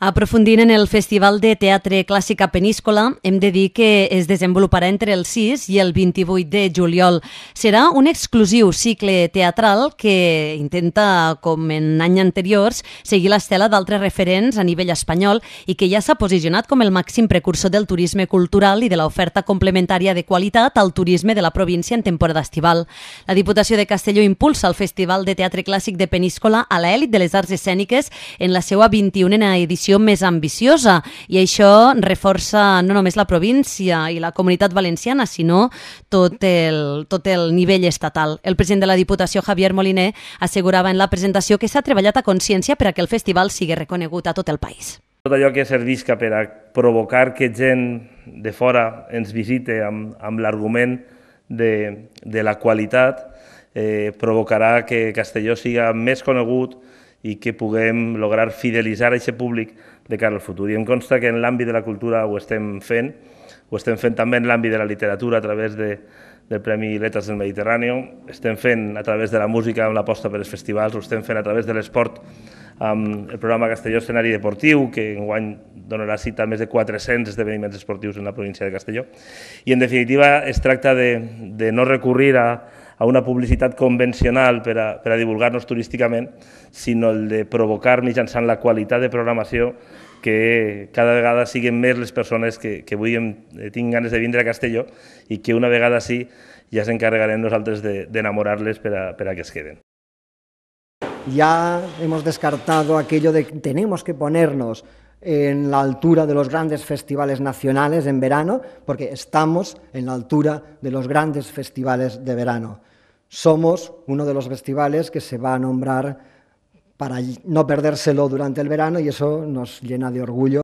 Aprofundint en el Festival de Teatre Clàssica Peníscola, hem de dir que es desenvoluparà entre el 6 i el 28 de juliol. Serà un exclusiu cicle teatral que intenta, com en anys anteriors, seguir l'estela d'altres referents a nivell espanyol i que ja s'ha posicionat com el màxim precursor del turisme cultural i de l'oferta complementària de qualitat al turisme de la província en temporada estival. La Diputació de Castelló impulsa el Festival de Teatre Clàssic de Peníscola a l'èlit de les arts escèniques en la seva 21a edició visió més ambiciosa i això reforça no només la província i la comunitat valenciana, sinó tot el, tot el nivell estatal. El president de la Diputació, Javier Moliner, assegurava en la presentació que s'ha treballat a consciència per a que el festival sigui reconegut a tot el país. Tot allò que servisca per a provocar que gent de fora ens visite amb, amb l'argument de, de la qualitat eh, provocarà que Castelló siga més conegut, i que puguem lograr fidelitzar aquest públic de cara al futur. I em consta que en l'àmbit de la cultura ho estem fent, ho estem fent també en l'àmbit de la literatura a través de, del Premi Letres del Mediterrani, estem fent a través de la música amb l'aposta per els festivals, ho estem fent a través de l'esport amb el programa Castelló Escenari Deportiu, que enguany donarà cita a més de 400 esdeveniments esportius en la província de Castelló. I en definitiva es tracta de, de no recurrir a, a una publicitat convencional per a, per a divulgar-nos turísticament, sinó el de provocar mitjançant la qualitat de programació que cada vegada siguin més les persones que, que vulguin, eh, tinguin ganes de vindre a Castelló i que una vegada sí ja s'encarregarem nosaltres d'enamorar-les de, per, a, per a que es queden. Ya hemos descartado aquello de que tenemos que ponernos en la altura de los grandes festivales nacionales en verano, porque estamos en la altura de los grandes festivales de verano. Somos uno de los festivales que se va a nombrar para no perdérselo durante el verano y eso nos llena de orgullo.